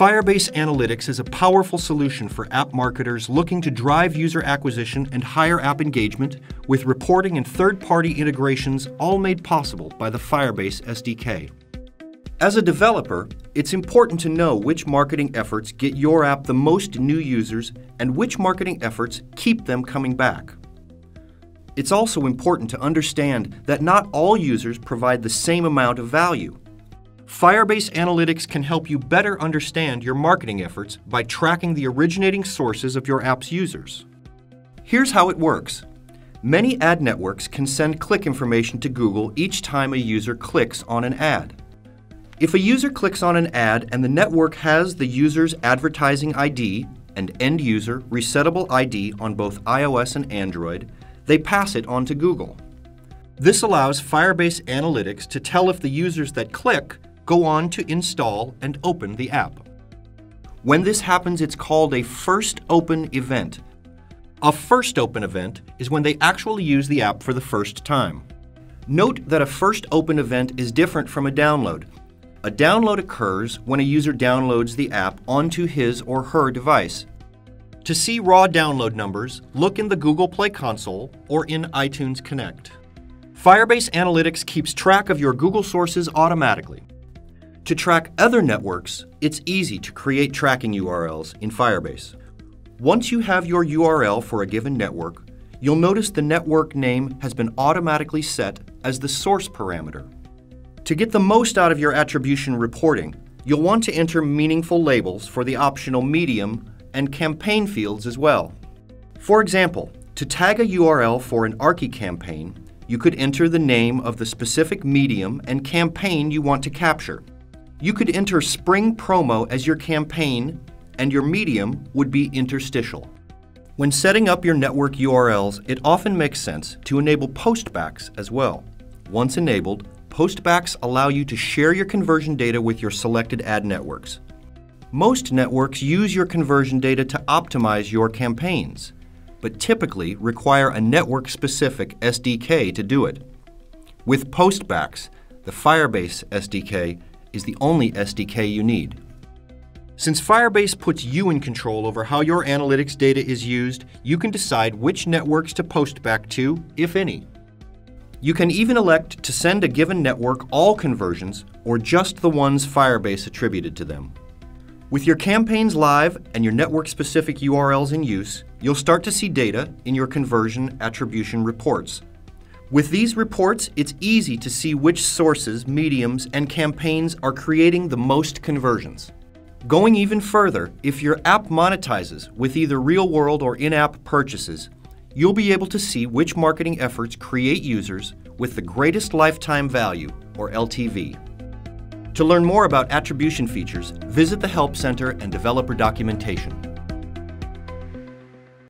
Firebase Analytics is a powerful solution for app marketers looking to drive user acquisition and higher app engagement with reporting and third-party integrations all made possible by the Firebase SDK. As a developer, it's important to know which marketing efforts get your app the most new users and which marketing efforts keep them coming back. It's also important to understand that not all users provide the same amount of value. Firebase Analytics can help you better understand your marketing efforts by tracking the originating sources of your app's users. Here's how it works. Many ad networks can send click information to Google each time a user clicks on an ad. If a user clicks on an ad and the network has the user's advertising ID and end user resettable ID on both iOS and Android, they pass it on to Google. This allows Firebase Analytics to tell if the users that click go on to install and open the app. When this happens, it's called a first open event. A first open event is when they actually use the app for the first time. Note that a first open event is different from a download. A download occurs when a user downloads the app onto his or her device. To see raw download numbers, look in the Google Play console or in iTunes Connect. Firebase Analytics keeps track of your Google sources automatically. To track other networks, it's easy to create tracking URLs in Firebase. Once you have your URL for a given network, you'll notice the network name has been automatically set as the source parameter. To get the most out of your attribution reporting, you'll want to enter meaningful labels for the optional medium and campaign fields as well. For example, to tag a URL for an Archie campaign, you could enter the name of the specific medium and campaign you want to capture. You could enter Spring Promo as your campaign, and your medium would be interstitial. When setting up your network URLs, it often makes sense to enable postbacks as well. Once enabled, postbacks allow you to share your conversion data with your selected ad networks. Most networks use your conversion data to optimize your campaigns, but typically require a network-specific SDK to do it. With postbacks, the Firebase SDK is the only SDK you need. Since Firebase puts you in control over how your analytics data is used, you can decide which networks to post back to, if any. You can even elect to send a given network all conversions or just the ones Firebase attributed to them. With your campaigns live and your network-specific URLs in use, you'll start to see data in your conversion attribution reports. With these reports, it's easy to see which sources, mediums, and campaigns are creating the most conversions. Going even further, if your app monetizes with either real-world or in-app purchases, you'll be able to see which marketing efforts create users with the greatest lifetime value, or LTV. To learn more about attribution features, visit the Help Center and developer documentation.